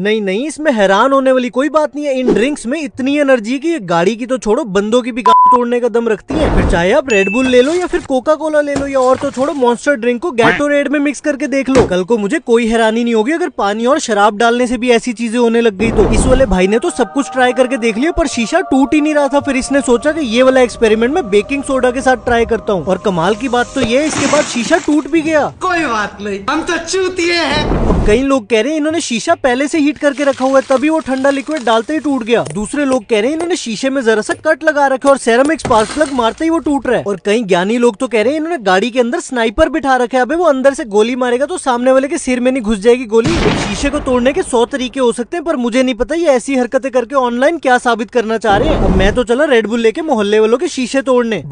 नहीं नहीं, इसमें हैरान होने वाली कोई बात नहीं है। इन ड्रिंक्स में इतनी एनर्जी की गाड़ी की तो छोड़ो, बंदों की भी तोड़ने का दम रखती है? फिर चाहे आप रेडबुल ले लो या फिर कोका कोला ले लो या और तो छोड़ो मॉन्स्टर ड्रिंक को गैटो रेड में मिक्स करके देख लो। कल को मुझे कोई हैरानी नहीं होगी अगर पानी और शराब डालने से भी ऐसी चीज़ें होने लग गई तो। इस वाले भाई ने तो सब कुछ ट्राई करके देख लिया पर शीशा टूट ही नहीं रहा था। फिर इसने सोचा कि ये वाला एक्सपेरिमेंट में बेकिंग सोडा के साथ ट्राई करता हूँ। और कमाल की बात तो ये इसके बाद शीशा टूट भी गया। कोई बात नहीं हम तो चूतिए हैं। अब कई लोग कह रहे हैं इन्होंने शीशा पहले से हीट करके रखा हुआ है तभी वो ठंडा लिक्विड डालते ही टूट गया। दूसरे लोग कह रहे हैं इन्होंने शीशे में जरा सा कट लगा रखा और सेरामिक स्पार्क प्लग मारते ही वो टूट रहा है। और कई ज्ञानी लोग तो कह रहे हैं, इन्होंने गाड़ी के अंदर स्नाइपर बिठा रखे अबे वो अंदर से गोली मारेगा तो सामने वाले के सिर में नहीं घुस जाएगी गोली। शीशे को तोड़ने के सौ तरीके हो सकते हैं, पर मुझे नहीं पता ये ऐसी हरकतें करके ऑनलाइन क्या साबित करना चाह रहे हैं। मैं तो चला रेडबुल लेके मोहल्ले वालों के शीशे तोड़ने।